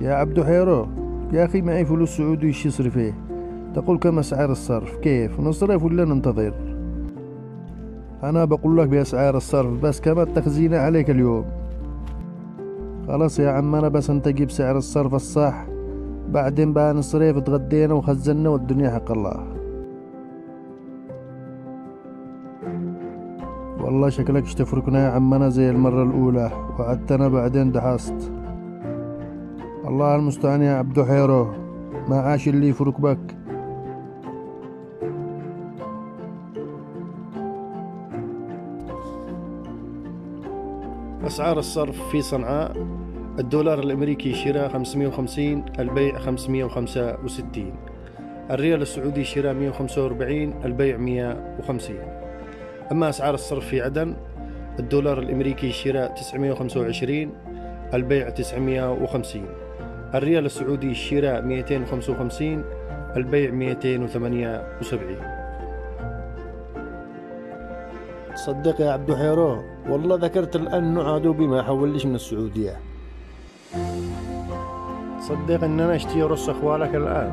يا عبدو حيرو يا أخي معي فلوس سعودي وش يصرف تقول كم أسعار الصرف كيف؟ نصرف ولا ننتظر؟ أنا بقول لك بأسعار الصرف بس كم التخزينة عليك اليوم. خلاص يا عم أنا بس أنت جيب سعر الصرف الصح. بعدين بقى نصرف اتغدينا وخزنا والدنيا حق الله. والله شكلك اشتفركنا يا عمنا زي المرة الأولى وعدتنا بعدين دحست. الله المستعان يا عبدو حيرو. ما عاش اللي يفرك بك. أسعار الصرف في صنعاء. الدولار الأمريكي شراء 550 البيع 565 الريال السعودي شراء 145 البيع 150 أما أسعار الصرف في عدن الدولار الأمريكي شراء 925 البيع 950 الريال السعودي شراء 255 البيع 278 صدق يا عبدو حيرو والله ذكرت الآن نعادوا بما حولش من السعودية. صدق ان أنا اشتري رص اخوالك الآن.